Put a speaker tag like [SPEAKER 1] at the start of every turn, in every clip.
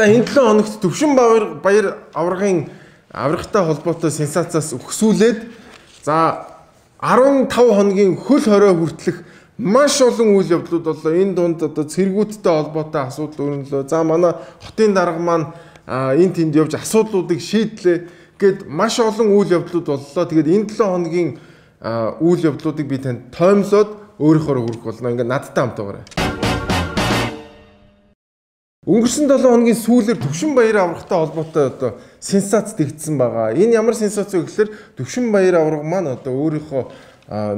[SPEAKER 1] За энэ 7 хоногт Төвшин баяр баяр аврагын аврагтай холбоотой сенсацаас өгсүүлээд за 15 хоногийн хөл хорой хүртэлх маш олон үйл явдлууд боллоо. Энэ дунд одоо цэргүүдтэй холбоотой асуудал өрнөлөө. За манай хотын дарга маань энэ тэнд явж асуудлуудыг шийдлээ гэд маш олон үйл явдлууд боллоо. Тэгээд энэ 7 хоногийн үйл явдлуудыг би танд тоомлоод өөрөөхөөр хүрэх болно. Ингээд надтай хамт байгаарай. Өнгөрсөн 7 хоногийн сүүлээр Төвшин баяр аврагтай холбоотой одоо сенсац тэгдсэн байгаа. Энэ ямар сенсац вэ гэхээр Төвшин баяр авраг маань одоо өөрийнхөө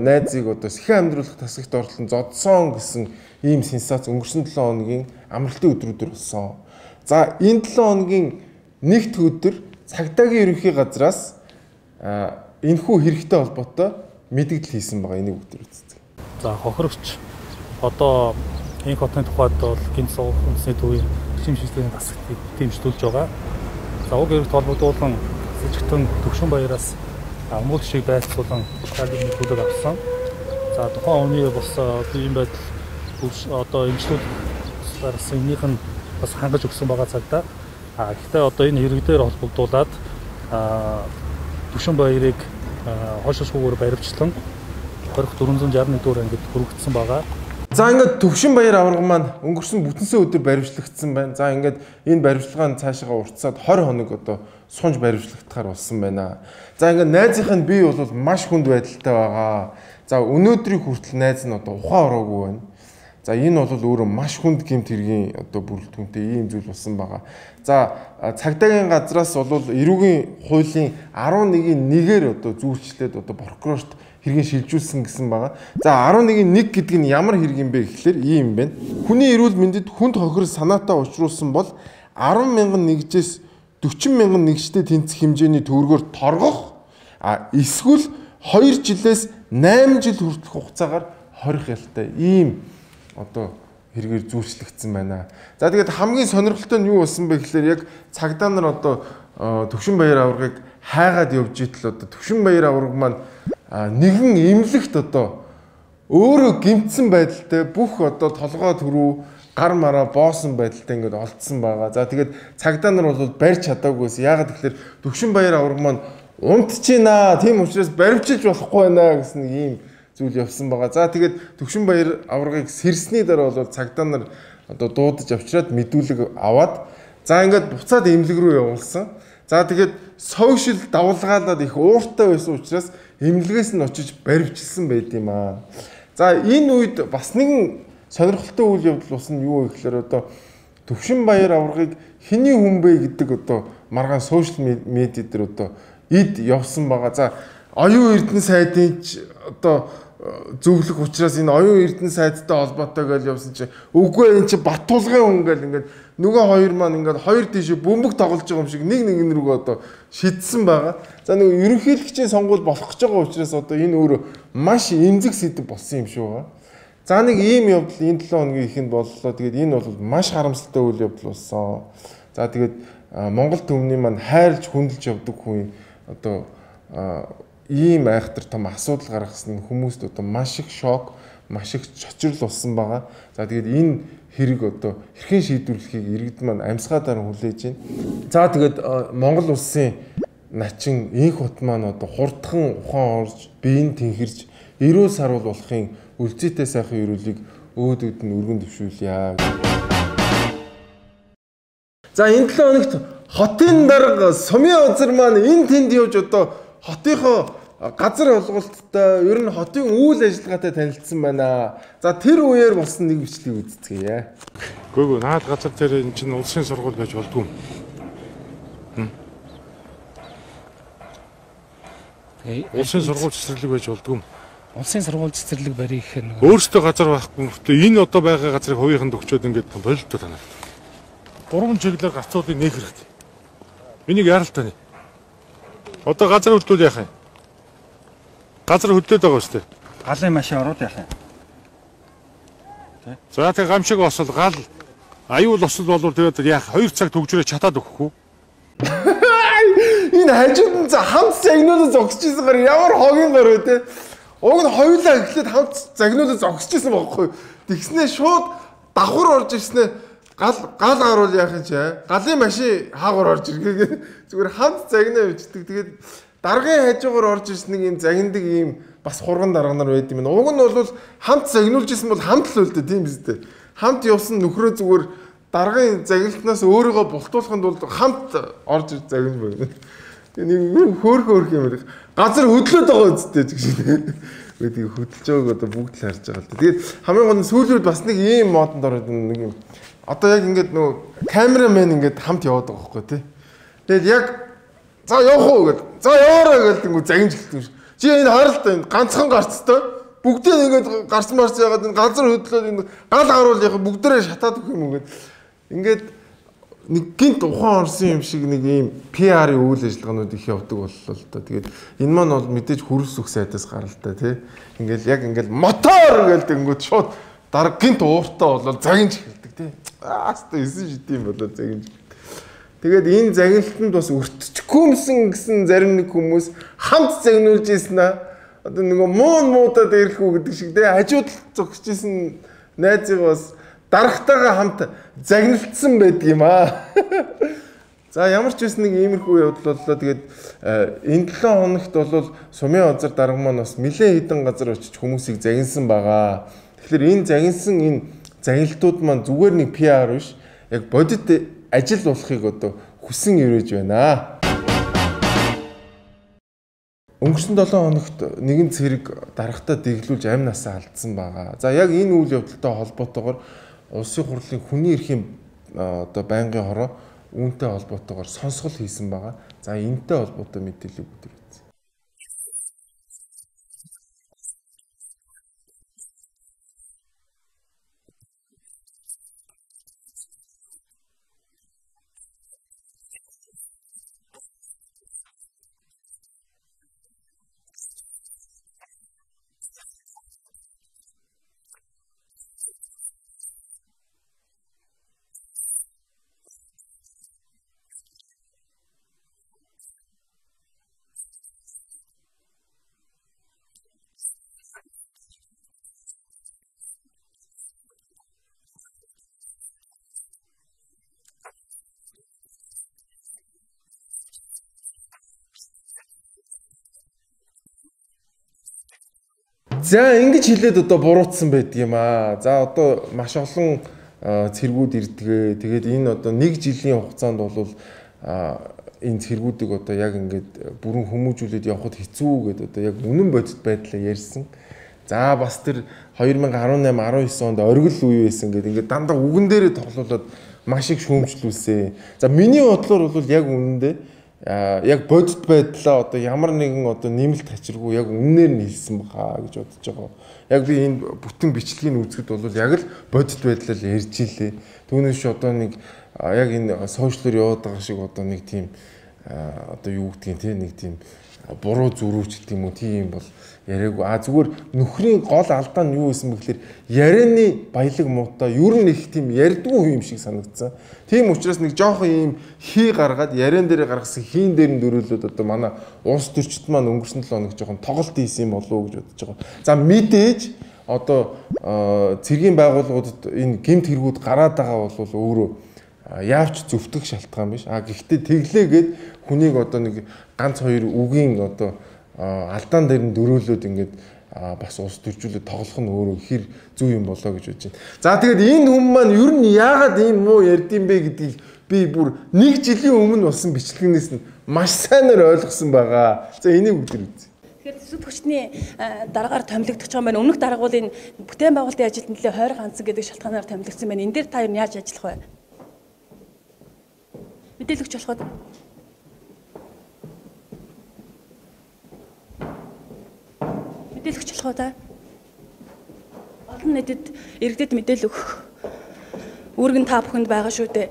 [SPEAKER 1] найзыг одоо сэхэн амьдруулах тасагт орлон зодсон гэсэн ийм сенсац өнгөрсөн 7 хоногийн амралтын өдрүүдээр болсон. За энэ 7 хоногийн нэгд өдөр цагдаагийн ерөнхий газраас энэхүү хэрэгтэй холбоотой мэдээлэл хийсэн байгаа энийг бүгд үздэг.
[SPEAKER 2] За хохирогч одоо энэ хотын тухайд бол гинт суух үндэсний төвийн шим шижлэгийн тасагтыг дэмжлүүлж байгаа. За уг хэрэгт холбогдуулан сэжигтэн төвшин баяраас муу шиг байцуулан талын төлөв авсан. За тухайн хүний бас ийм байдал одоо эмчлүүд гарсан энийх нь бас хангаж өгсөн байгаа цагта. А гэхдээ одоо энэ хэрэг дээр холбогдуулаад төвшин баярыг хойш шгүүгээр баримтчлан 20461 дугаар ангид хүрэгдсэн байгаа.
[SPEAKER 1] За ингээд төвшин баяр аварга маань өнгөрсөн бүтэнсээ өдөр баримтлагдсан байна. За ингээд энэ баримтлагаа нь цаашаа уртсаад 20 хоног одоо сунж баримтлагдахаар болсон байна. За ингээд найзынх нь би бол маш хүнд байдалтай байгаа. За өнөөдрийн хүртэл найз нь одоо ухаан ороогүй байна. За энэ бол өөрөө маш хүнд гэмт хэргийн одоо бүрэлдэхүүнтэй ийм зүйл болсон байгаа. За цагдаагийн газраас бол эрүүгийн хуулийн 11-ийн 1-ээр одоо зүүрчлээд одоо прокурорт хэргийн шилжүүлсэн гэсэн байгаа. За 11-ийн 1 гэдэг нь ямар хэрэг юм бэ гэхлээр ийм юм байна. Хүний эрүүл мэндэд хүнд хохирол санаатаа учруулсан бол 10 мянган нэгжээс 40 мянган нэгжтэй тэнцэх хэмжээний төгрөгөөр торгох а эсвэл 2 жилээс 8 жил хүртэлх хугацаагаар хорих ялтай ийм одоо хэрэгээр зүүрчлэгдсэн байна. За тэгээд хамгийн сонирхолтой нь юу болсон бэ гэхлээр яг цагдаа нар одоо төвшин баяр аваргыг хайгаад явж итэл одоо төвшин баяр аварга маань нэгэн имлэгт одоо өөрөө гимтсэн байдалтай бүх одоо толгой төрүү гар мараа боосон байдалтай ингээд олдсон байгаа. За тэгээд цагдаа нар бол барьж чадаагүйс. Яагаад тэгэхээр төвшин баяр авраг маань унтчихна. Тийм учраас баримчилж болохгүй байна гэсэн ийм зүйл явсан байгаа. За тэгээд төвшин баяр аврагыг сэрсний дараа бол цагдаа нар одоо дуудаж авчираад мэдүүлэг аваад за ингээд буцаад имлэг рүү явуулсан. За тэгээд сошиал давлгаалаад их ууртай байсан учраас эмнэлгээс нь очиж баривчилсан байд юм аа. За энэ үед бас нэгэн сонирхолтой үйл явдал болсон юу вэ гэхээр одоо Төвшин баяр аврагыг хэний хүн бэ гэдэг одоо маргаан сошиал медиа дээр одоо эд явсан байгаа. За оюун эрдэнэ сайдын одоо зөвлөх учраас энэ оюун эрдэнэ сайдтай холбоотой гэж явсан чи үгүй энэ чи Баттулгын хүн гэл ингээд нөгөө хоёр маань ингээд хоёр тийш бөмбөг тоглож байгаа юм шиг нэг нэгэн рүүгээ одоо шидсэн байгаа. За нөгөө ерөнхийлөгчийн сонгуул болох гэж байгаа учраас одоо энэ өөрөө маш эмзэг сэдв болсон юм шүү. За нэг ийм явдал энэ 7 хоногийн ихэнд боллоо. Тэгээд энэ бол маш харамсалтай үйл явдал болсон. За тэгээд Монгол төмний маань хайрлж хүндэлж явдаг хүн одоо ийм айхтар том асуудал гаргасан хүмүүст одоо маш их шок, маш их чочрол болсон байгаа. За тэгээд энэ хэрэг одоо хэрхэн шийдвэрлэхийг иргэд маань амьсгаадаар хүлээж байна. За тэгээд Монгол улсын начин инх хот маань одоо хурдхан ухаан орж, биеийн тэнхэрж, эрүүл сарвал болохын үлзийтэй сайхан өрөөлийг өөдөөд нь өргөн дэвшүүлье. За энэ 7 хоногт хотын дарга Сумын озер маань энэ тэнд явж одоо хотынхоо газар олголттой ер нь хотын үйл ажиллагаатай танилцсан байна. За тэр үеэр болсон нэг бичлэгийг үздэцгээе.
[SPEAKER 3] Гүгөө наад газар дээр энэ чинь улсын сургууль байж болдгүй юм. Улсын сургууль цэцэрлэг байж болдгүй юм.
[SPEAKER 4] Улсын сургууль цэцэрлэг барих гэх нэг.
[SPEAKER 3] Өөрөөсөө газар байхгүй мөртөө энэ одоо байгаа газрыг хувийнханд өгчөөд ингээд болилтоо танаа. Гурван чиглэлээр гацуудыг нээх хэрэгтэй. Энийг яралтаа нэ. Одоо газар хөдлөл яах юм? Газар хөдлөөд байгаа шүү дээ.
[SPEAKER 4] Галын машин ороод яах юм?
[SPEAKER 3] За тэг гамшиг осол гал аюул осол болвол тэгээд яах 2 цаг төгжрөө чатаад өгөхгүй.
[SPEAKER 1] Энэ хажууд нь хамт загнуудад зогсчихсан гар ямар хогийн гар вэ те. Уг нь хоёулаа эхлээд хамт загнуудад зогсчихсан байхгүй. Тэгснээ шууд давхар орж ирснээ гал гал гаруул яах юм чаа. Галын машин хаагуур орж иргээ. Зүгээр хамт загнаа бичдэг. Тэгээд даргын хажуугаар орж ирсэн нэг юм загнадаг ийм бас хурган дарга нар байд юм. Уг нь бол хамт загнуулж исэн бол хамт л үлдээ тийм биз дээ. Хамт явсан нөхрөө зүгээр даргын загналтнаас өөрийгөө бултуулахын тулд хамт орж ир загнаж байна. Тэгээ нэг хөөх хөөх юм байна. Газар хөдлөөд байгаа үсттэй гэж. Тэгээд хөдөлж байгааг одоо бүгд л харж байгаа л. Тэгээд хамгийн гол нь сүүлүүд бас нэг ийм модонд ороод нэг юм одоо яг ингээд нөгөө камерамен ингээд хамт яваад байгаа байхгүй тий. Тэгээд яг за явах уу гэд. За яваарай гэдэг нь загинж эхэлдэг. Чи энэ харалт энэ ганцхан гарцтай бүгдээ ингээд гарсан марч ягаад энэ газар хөдлөөд энэ гал гаруул яг бүгдээрээ шатаад өгөх юм уу гэд. Ингээд нэг гинт ухаан орсон юм шиг нэг ийм PR-ийн үйл ажиллагаанууд их явдаг боллоо л доо. Тэгээд энэ маань бол мэдээж хөрс өх сайдаас гаралтай тий. Ингээл яг ингээл мотор гээл тэнгүүд шууд дараг гинт ууртаа болол загинж эхэлдэг тий. Ааста 9 шид юм болоо загинж. Тэгээд энэ загналтанд бас өртчихгүй юмсан гэсэн зарим нэг хүмүүс хамт загнуулж ийсэн аа. Одоо нөгөө муун муудад ирэхгүй гэдэг шиг тий. Хажууд зогсож ийсэн найзыг бас дарагтайгаа хамт загналтсан байдаг юм аа. За ямар ч байсан нэг иймэрхүү явдал боллоо. Тэгээд энэ 7 хоногт бол сумын онцор дарга маань бас нэлээд хідэн газар очиж хүмүүсийг загинсан байгаа. Тэгэхээр энэ загинсан энэ загналтууд маань зүгээр нэг PR биш. Яг бодит ажил болохыг одоо хүсэн ирэж байна. Өнгөрсөн 7 хоногт нэгэн цэрэг дарагтаа дэглүүлж амь насаа алдсан байгаа. За яг энэ үйл явдалтай холбоотойгоор улсын хурлын хүний эрхийн одоо байнгын хороо үүнтэй холбоотойгоор сонсгол хийсэн байгаа. За энэтэй холбоотой мэдээлэл өгдөг. За ингэж хэлээд одоо буруутсан байдаг юм аа. За одоо маш олон цэргүүд ирдгээ. Тэгээд энэ одоо нэг жилийн хугацаанд бол энэ цэргүүдийг одоо яг ингээд бүрэн хүмүүжүүлээд явхад хэцүү гэдэг одоо яг үнэн бодит байдлаа ярьсан. За бас тэр 2018 19 онд оргил үе байсан гэдэг ингээд дандаа үгэн дээрээ тоглуулад маш их шүүмжлүүлсэн. За миний бодлоор бол яг үнэндээ яг бодит байдлаа одоо ямар нэгэн одоо нэмэлт хачиргүй яг үннээр нь хэлсэн баха гэж бодож байгаа. Яг би энэ бүтэн бичлэгийг үзэхэд бол яг л бодит байдлаа л ярьж илээ. Түүнээс одоо нэг яг энэ сошиалор яваад байгаа шиг одоо нэг тийм одоо юу гэдгийг те нэг тийм буруу зөрүүч гэдэг юм уу тийм бол яриаггүй. А зүгээр нөхрийн гол алдаа нь юу байсан бэ гэхээр ярианы баялаг муутай ер нь их тийм ярдгүй юм шиг санагдсан. Тийм учраас нэг жоохон ийм хий гаргаад яриан дээр гаргасан хийн дээр нь дөрүүлээд одоо манай улс төрчд маань өнгөрсөн 7 хоног жоохон тоглолт хийсэн юм болов уу гэж бодож байгаа. За мэдээж одоо цэргийн байгууллагуудад энэ гемт хэрэгүүд гараад байгаа бол өөрөө яавч зөвтгөх шалтгаан биш. А гэхдээ тэглээгээд хүнийг одоо нэг ганц хоёр үгийн одоо алдаан дээр нь дөрөөлөөд ингээд бас ус төржүүлээд тоглох нь өөрөө хэр зүв юм болоо гэж бодож байна. За тэгээд энэ хүн маань ер нь яагаад ийм муу ярьдсан бэ гэдгийг би бүр нэг жилийн өмнө болсон бичлэгнээс нь маш сайнаар ойлгосон байгаа. За энийг бүгд үзье.
[SPEAKER 5] Тэгэхээр төсөв хүчний дараагаар томилогдож байгаа байна. Өмнөх дараагуулын бүтээн байгуулалтын ажилд нэлээ хойр ганцсан гэдэг шалтгаанаар томилогдсон байна. Энэ дээр та юу яаж ажиллах вэ? Мэдээлэл өгч болоход мэдээлэл өгч болох уу та? Олон нийтэд иргэдэд мэдээлэл өгөх үүрэг нь та бүхэнд байгаа шүү дээ.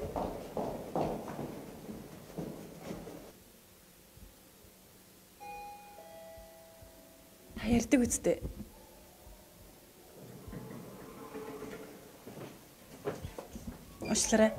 [SPEAKER 5] Та ярьдаг үстэй. Уучлаарай.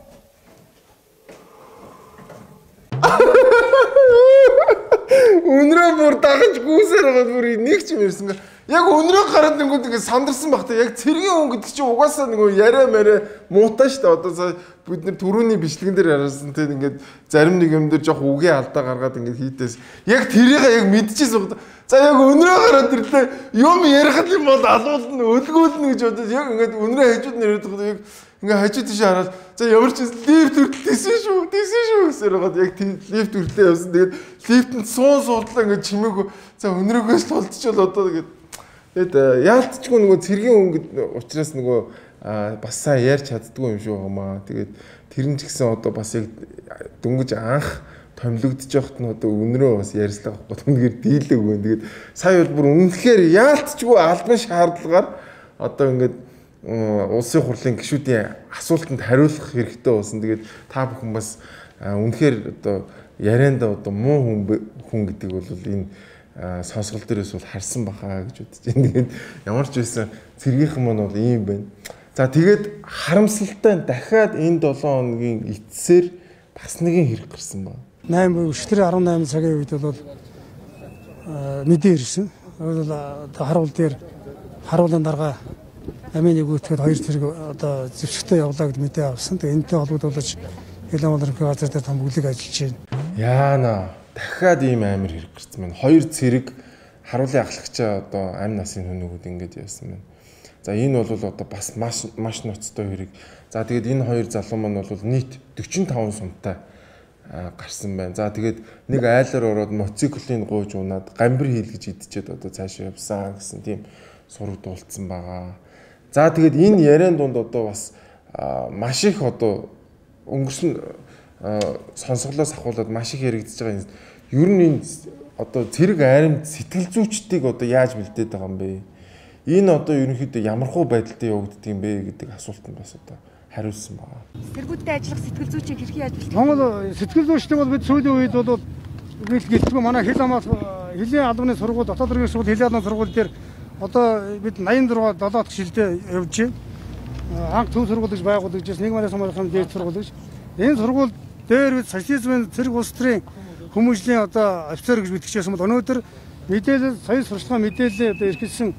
[SPEAKER 1] Өнрөө бүр дагаж гүйсээр байгаа бүр нэг ч юм ирсэн. Яг өнрөө гараад нэнгүүд ингэ сандарсан баг та яг цэргийн хүн гэдэг чинь угаасаа нөгөө яриа мэрэ муутай шүү дээ. Одоо бид нар түрүүний бичлэгэн дээр харсан тийм ингээд зарим нэг юм дээр жоох үгийн алдаа гаргаад ингээд хийдээс яг тэрийг яг мэдчихсэн. За яг өнрөө гараад ирлээ юм ярих юм бол алуулна өлгүүлнэ гэж бодож яг ингээд өнрөө хажууд нэрэд яг ингээ хажууд тийш хараад за ямар ч лифт хүртэлсэн шүү тийсэн шүү гэсээр байгаад яг лифт хүртэлээ явсан. Тэгээд лифтэнд суун суудлаа ингээ чимээгүй за өнрөөгөөс тулдчихвол одоо тэгээд тэгээд э, яалтчгүй нөгөө цэргийн өнгөд учраас нөгөө бас сайн ярьж чаддгүй юм шүү хамаа. Тэгээд тэрэн ч гэсэн одоо бас яг дөнгөж анх томилогдож явахт нь одоо өнрөө бас ярьслаа гот үнэхээр дийлэг өгөн. Тэгээд сая бол бүр үнэхээр яалтчгүй албан шаардлагаар одоо ингээд улсын хурлын гишүүдийн асуултанд хариулах хэрэгтэй болсон. Тэгээд та бүхэн бас үнэхээр одоо ярианда одоо муу хүн хүн гэдэг бол энэ сонсгол дээрээс бол харсан бахаа гэж бодож байна. Тэгээд ямар ч байсан цэргийнхэн маань бол ийм байна. За тэгээд харамсалтай дахиад энэ 7 хоногийн эцсээр бас нэгэн хэрэг гарсан байна.
[SPEAKER 6] 8 өчтөр 18 цагийн үед бол мэдээ ирсэн. Одоо харуул дээр харуулын дарга амийн нэгүтгэд хоёр зэрэг одоо зэвсэгтэй явлаа гэд мэдээ авсан. Тэгээ энэтэй холбогдуулж Илэн Олимпик газар дээр том бүлэг ажиллаж байна.
[SPEAKER 1] Яана дахиад ийм амир хэрэг гарсан байна. Хоёр цэрэг харуулын ахлагчаа одоо амь насын хүнүүгүүд ингэж яасан байна. За энэ бол одоо бас маш маш ноцтой хэрэг. За тэгээд энэ хоёр залуу маань бол нийт 45 сумтай гарсан байна. За тэгээд нэг айлаар ороод моциклийн гууж унаад гамбир хийлгэж идчихэд одоо цаашаа явсан гэсэн тийм сураг дуулцсан байгаа. За тэгээд энэ яриан дунд одоо бас маш их одоо өнгөрсөн сонсголоос ахуулаад маш их яригдж байгаа юм. Ер нь энэ одоо цэрэг айрамд сэтгэл зүйчдийг одоо яаж бэлдээд байгаа юм бэ? Энэ одоо ерөнхийдөө ямархуу байдалтай явагддаг юм бэ гэдэг асуултанд бас одоо хариулсан байна.
[SPEAKER 7] Цэргүүдтэй ажиллах сэтгэл зүйчийг хэрхэн яаж бэлдэх?
[SPEAKER 6] Монгол сэтгэл зүйчтэй бол бид сүүлийн үед бол бид гэлтгүй манай хил хамаас хилийн албаны сургууль дотоод иргэн сургууль хилийн албаны сургууль дээр Одоо бид 86 7 дахь жилдээ явж байна. Анх төв сургууль гэж байгуулагдаж нэг манай самархын дээд сургууль гэж. Энэ сургууль дээр социализмын цэрэг улс төрийн хүмүүжлийн одоо офицер гэж мэдчихсэн бол өнөөдөр мэдээлэл соёл сурчлагын мэдээлэл одоо эрхэлсэн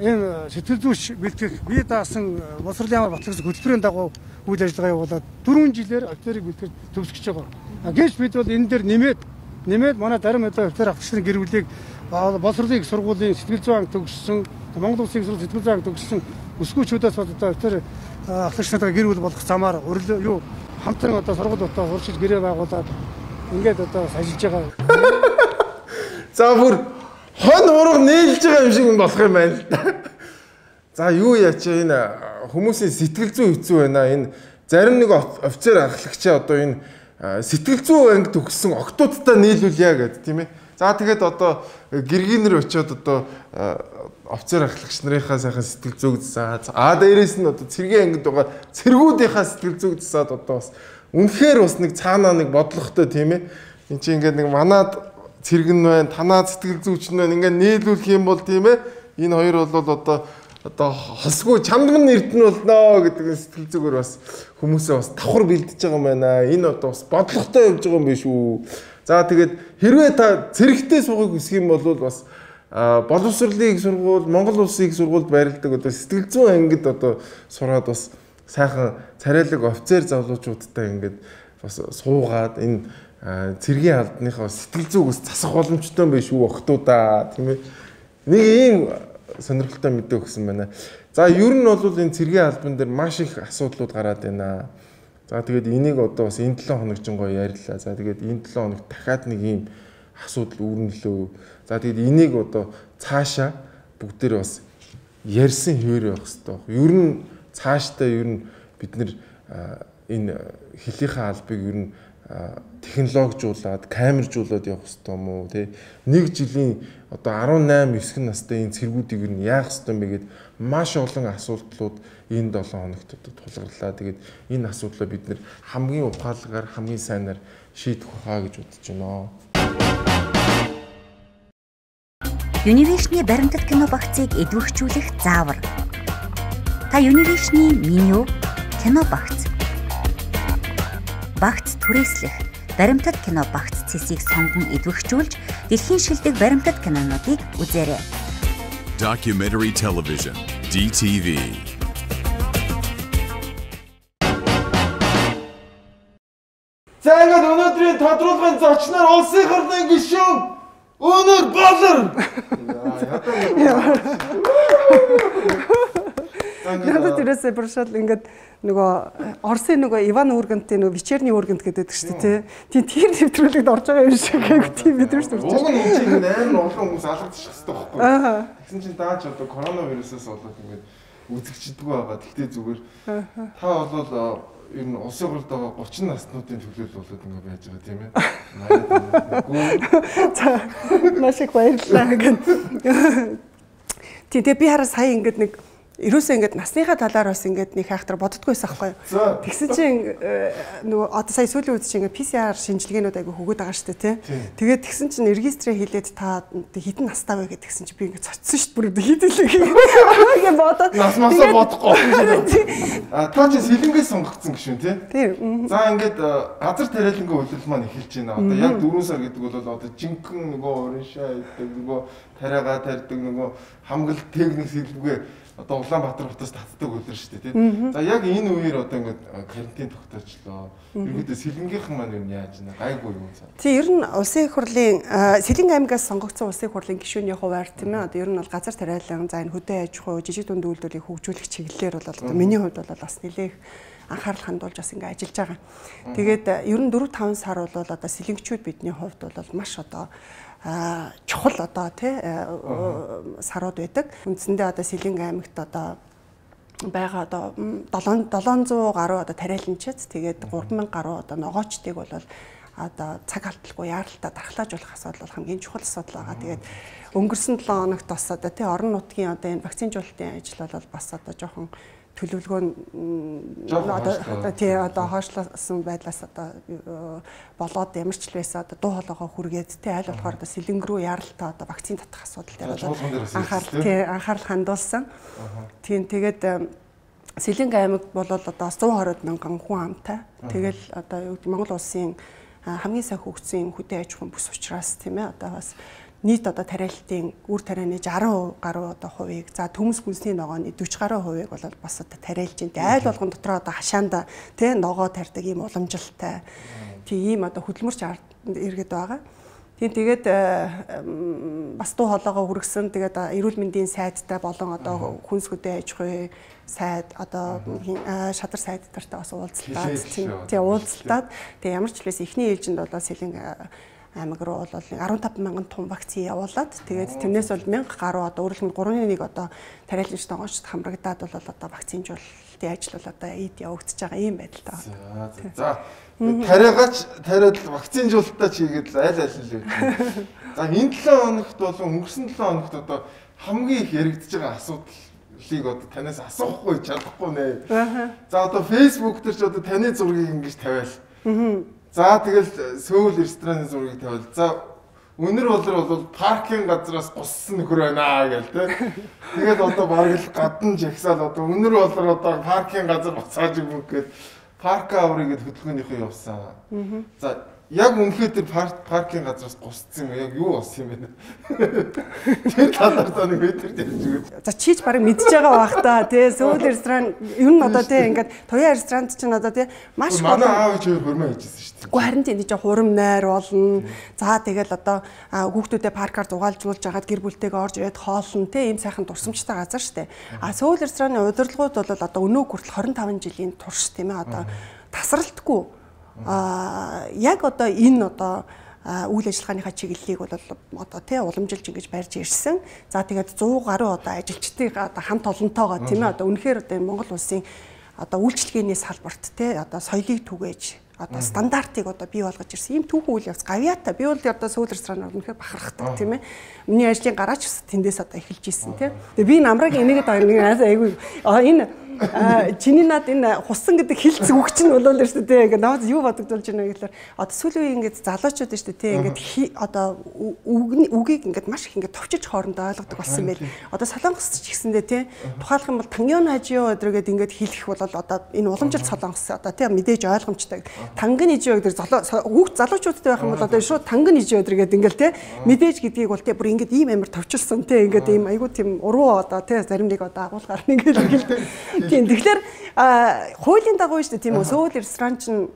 [SPEAKER 6] энэ сэтгэл зүйч бэлтгэх бие даасан боловсролын ямар батлагс хөтөлбөрийн дагуу үйл ажиллагаа явуулаад 4 жилээр офицерыг бэлтгэж төвсгөж байгаа. Гэж бид бол энэ дээр нэмээд нэмээд манай зарим одоо офицер ахлагчны гэр бүлийг боловсролын их сургуулийн сэтгэл зүйн анги төгссөн Монгол Улсын их сургуулийн сэтгэл зүйн анги төгссөн өсгөөчүүдээс одоо тэр ахлагчнуудаа гэр бүл болгох замаар юу хамтран одоо сургуулиудаа хуршиж гэрээ байгуулад ингээд одоо ажиллаж байгаа.
[SPEAKER 1] За бүр хон ураг нээлж байгаа юм шиг болох юм байна л да. За юу яач энэ хүмүүсийн сэтгэл зүй хэцүү байна. Энэ зарим нэг офицер ахлагчаа одоо энэ сэтгэл зүй анги төгссөн октоудтай нийлүүлье гэдэг тийм ээ За тэгээд одоо гэргийнэр очиод одоо офицер ахлагч нарынхаа сайхан сэтгэл зүг засаад а дээрээс нь одоо цэргийн ангид байгаа цэргүүдийнхаа сэтгэл зүг засаад одоо бас үнэхээр бас нэг цаанаа нэг бодлоготой тийм ээ эн чинь ингээд нэг манад цэргэн байна танаа сэтгэл зүйч нь байна ингээд нийлүүлэх юм бол тийм ээ энэ хоёр бол одоо одоо хосгүй чамдман эрдэнэ болноо гэдэг сэтгэл зүгээр бас хүмүүсээ бас давхар бэлдэж байгаа юм байна. Энэ одоо бас бодлоготой явж байгаа юм биш үү? За тэгээд хэрвээ та цэрэгтэй суугыг хүсэх юм бол бас боловсролын их сургууль, Монгол улсын их сургуульд байрладаг одоо сэтгэл зүйн ангид одоо сураад бас сайхан царайлаг офицер залуучуудтай ингээд бас суугаад энэ цэргийн албаныхаа сэтгэл зүг бас засах боломжтой байх шүү охтуудаа тийм ээ. Нэг ийм сонирхолтой мэдээ өгсөн байна. За ер нь бол энэ цэргийн албан дээр маш их асуудлууд гараад байна. За тэгээд энийг одоо бас энэ 7 хоног жингоо ярьлаа. За тэгээд энэ 7 хоног дахиад нэг ийм асуудал үүрнэлөө. За тэгээд энийг одоо цаашаа бүгдээр бас ярьсан хിവэр байх хэрэгтэй. Ер нь цаашдаа ер нь бид нэр энэ хэлийнхаа албыг ер нь технологижуулаад камержуулаад явах хэрэгтэй юм уу тий нэг жилийн одоо 18 9 настай энэ цэргүүдийг ер нь яах хэрэгтэй юм бэ гэд маш олон асуудлууд энэ 7 хоногт одоо тулгарлаа тэгээд энэ асуудлаа бид нэр хамгийн ухаалгаар хамгийн сайнаар шийдэх хаа гэж бодож байна.
[SPEAKER 8] Univision-ы баримтат кино багцыг эдвэрхжүүлэх заавар. Та Univision-ы меню кино багц багц түрээслэх баримтат кино багц сэсийг сонгон эдвэрхжүүлж дэлхийн шилдэг баримтат кинонуудыг үзээрэй.
[SPEAKER 9] Documentary Television DTV
[SPEAKER 1] За ингээд өнөөдрийн тодруулгын зочноор улсын хурлын гишүүн Өнөр Болор.
[SPEAKER 10] Надад тэрээс буршаал ингээд нөгөө Орсын нөгөө Иван Үргэнтийн нөгөө вечерний Үргэнт гэдэг шүү дээ тий. Тийм тэр нэвтрүүлэгт орж байгаа юм шиг гэх тийм мэдрэмж төрж
[SPEAKER 1] байна. Уг нь чинь амар олон хүмүүс алгадчих хэвээр байхгүй. Аа. Тэгсэн чинь даач одоо коронавирусаас болоод ингээд үзэгчдэггүй байгаа. Тэгтээ зүгээр та бол ер нь улсын хурлд байгаа 30 наснуудын төлөөлөл болоод ингэ байж байгаа тийм ээ.
[SPEAKER 10] За маш их баярлалаа гэн. Тэгээ би хараа сая ингээд нэг Ерөөсөө ингээд насныхаа талаар бас ингээд нэг хайхтар боддгоо байсан байхгүй юу. Тэгсэн чинь э, нөгөө одоо сая сүүлийн үед чинь ингээд PCR шинжилгээнүүд айгу хөгөөд байгаа шүү дээ тий. Тэгээд тэгсэн чинь регистрээ хийлээд та хитэн настай вэ гэдэг тэгсэн чинь би ингээд цоцсон шүү дээ бүр хитэлэг ингээд бодоод
[SPEAKER 1] нас масаа бодохгүй. А та чи сэлэнгээс сонгогдсон гişүн тий.
[SPEAKER 10] Тийм.
[SPEAKER 1] За ингээд э, газар тариалангийн үйлдэл маань эхэлж байна. Одоо яг 4 сар гэдэг бол одоо жинхэнэ нөгөө орон шаа гэдэг нөгөө тариагаа тарьдаг нөгөө хамгаалт техник сэлбэгээ одоо Улаанбаатар хотоос татдаг үлэр шүү дээ тийм. За яг энэ үеэр одоо ингээд карантин тогтоочлоо. Ерөнхийдөө сэлэнгийнхэн маань юу яаж нэ гайгүй юу цаа.
[SPEAKER 10] Тий ер нь улсын их хурлын Сэлэнг аймгаас сонгогдсон улсын их хурлын гишүүний хуваар тийм ээ одоо ер нь бол газар тариалан за энэ хөдөө аж ахуй жижиг дунд үйлдвэрийг хөгжүүлэх чиглэлээр бол одоо миний хувьд бол бас нэлээх анхаарал хандуулж бас ингээ ажиллаж байгаа. Тэгээд ер нь 4 5 сар бол одоо сэлэнгчүүд бидний хувьд бол маш одоо чухал одоо тий сарууд байдаг. Үндсэндээ одоо Сэлэнг аймагт одоо байгаа одоо 7 700 гаруй одоо тариаланчид тэгээд 3000 гаруй одоо ногоочдыг бол одоо цаг алдалгүй яаралтай дархлаажуулах асуудал бол хамгийн чухал асуудал байгаа. Тэгээд өнгөрсөн 7 хоногт бас одоо тий орон нутгийн одоо энэ вакцинжуулалтын ажил бол бас одоо жоохон төлөвлөгөө одоо тий одоо хойшлсон байдлаас одоо э, болоод ямар ч л байсан одоо дуу хоолойгоо хүргээд тий аль болохоор одоо сэлэнг рүү яралтай одоо вакцин татах асуудал дээр бол анхаарал тий анхаарал хандуулсан. Тийм тэгээд э, Сэлэнг аймаг бол одоо 120 мянган хүн амтай. Тэгэл одоо Монгол улсын хамгийн сайн хөгжсөн хөдөө аж ахуйн бүс учраас тийм ээ одоо бас нийт одоо тариалтын үр тарианы 60% гаруй одоо хувийг за төмс хүнсний ногооны 40 гаруй хувийг бол бас одоо тариалж байна. Айл болгон дотор одоо хашаанда тий ногоо тарьдаг ийм уламжилтай тийм ийм одоо хөдөлмөрч иргэд байгаа. Тийм тэгээд э, бас дуу хоолойгоо хүргэсэн. Тэгээд эрүүл мэндийн сайдтай болон одоо хүнс хөдөө аж ахуй сайд одоо шадар сайд нартай бас уулзалтаад тийм уулзалтаад. Тэгээд ямар ч хэлээс эхний ээлжинд бол сэлэн аймаг руу бол 15 мянган тонн вакцин явуулаад тэгээд тэрнээс бол 1000 гаруй одоо өөрөлд 3.1 одоо тариалж ногоочд хамрагдаад бол одоо вакцинжуулалтын ажил бол одоо эд явагдаж байгаа юм байдалтай
[SPEAKER 1] байна. За тариагач тариад вакцинжуулалтаа чигээд аль аль нь л үү. За энэ 7 хоногт бол өнгөрсөн 7 хоногт одоо хамгийн их яригдж байгаа асуудал одоо танаас асуухгүй чадахгүй нэ. За одоо Facebook дээр ч одоо таны зургийг ингэж тавиал. За тэгэл Сөүл рестораны зургийг тавиал. За өнөр болор бол паркинг газраас гуссан нөхөр байна гэл тэ. Тэгээд одоо бараг л гадна жагсаал одоо өнөр болор одоо паркинг газар буцааж өгөх гээд парк аврыг хөдөлгөөнийхөө явсан. За яг үнэхээр тэр паркинг газраас гусцсан юм яг юу болсон юм бэ? Тэр талаар та нэг мэдэр ярьж өгөө.
[SPEAKER 10] За чийч баг мэдж байгаа бах та тий сүүл ресторан ер нь одоо тий ингээд туяа ресторанд чинь одоо тий маш
[SPEAKER 1] манай аав ээж хөрмөө хийжсэн шүү дээ.
[SPEAKER 10] Гэхдээ харин тийм жоо хурам найр болно. За тэгэл одоо хүүхдүүдэд паркаар зугаалжуулж агаад гэр бүлтэйгээ орж ирээд хоолно тий ийм сайхан дурсамжтай газар шүү дээ. А сүүл рестораны удирдлагууд бол одоо өнөө хүртэл 25 жилийн турш тийм ээ одоо тасралтгүй яг одоо энэ одоо үйл ажиллагааныхаа чиглэлийг бол одоо тий уламжилж ингэж барьж ирсэн. За тэгээд 100 гаруй одоо ажилчдыг одоо хамт олонтойгоо тийм ээ одоо үнэхээр одоо Монгол улсын одоо үйлчлэгээний салбарт тий одоо соёлыг түгээж одоо стандартыг одоо бий болгож ирсэн. Ийм түүхэн үйл явц гавьяатай. Би бол одоо сүүл ресторанаар үнэхээр бахархдаг тийм ээ. Миний ажлын гараач тэндээс одоо эхэлж исэн тийм. Тэгээ би намраг энийгэд нэг айгүй энэ чиний над энэ хусан гэдэг хилцэг үг чинь болоо л шүү дээ. Ингээд наваад юу бодогдуулж байна гэхээр одоо сүүлийн ингээд залуучууд шүү дээ. Ингээд одоо үгийг ингээд маш их ингээд товчиж хоорондоо ойлгодог болсон байл. Одоо солонгос ч гэсэндээ тэ тухайлах юм бол тангион хажио өдрөгээд ингээд хэлэх бол одоо энэ уламжлалт солонгос одоо тэ мэдээж ойлгомжтой. Тангын ижи өдөр хүүхд залуучуудтай байх юм бол одоо шууд тангын ижи өдрөгээд ингээд тэ мэдээж гэдгийг бол тэ бүр ингээд ийм амар товчилсан тэ ингээд ийм айгуу тийм уруу одоо тэ зарим нэг одоо агуулгаар ингээд тийм тэгэхээр хуулийн дагуу шүү дээ. Тийм үү? Сөүл ресторан чинь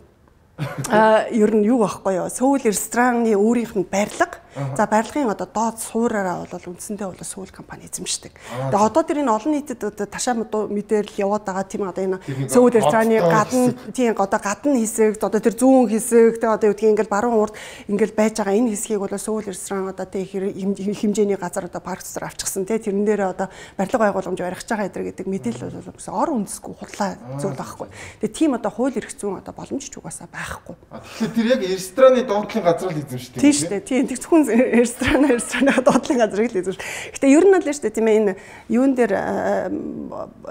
[SPEAKER 10] а ер нь юу байхгүй юу? Сөүл рестораны өөрийнх нь барилга. За барилгын одоо доод суураараа бол үндсэндээ бол Сөүл компани эзэмшдэг. Тэгээ одоо тэр энэ олон нийтэд одоо ташаа мэдээлэл яваад байгаа тийм одоо энэ Сөүл рестораны гадна тийм одоо гадна хэсэг одоо тэр зүүн хэсэг тэгээ одоо юу гэдгийг ингээл баруун урд ингээл байж байгаа энэ хэсгийг бол Сөүл ресторан одоо тэг хэмжээний газар одоо парк цэцэр авчихсан тий тэрэн дээрээ одоо барилга байгууламж барих байгаа гэдэг мэдээлэл бол ор үндэсгүй худлаа зүйл байхгүй. Тэгээ тийм одоо хууль эрх зүйн одоо боломж ч угаасаа байх байхгүй.
[SPEAKER 1] Тэгэхээр тэр яг рестораны доотлын газар л эзэмшдэг.
[SPEAKER 10] Тийм шүү дээ. Тийм тэр зөвхөн ресторан рестораны доотлын газар л эзэмш. Гэтэ ер нь л шүү дээ тийм ээ энэ юун дээр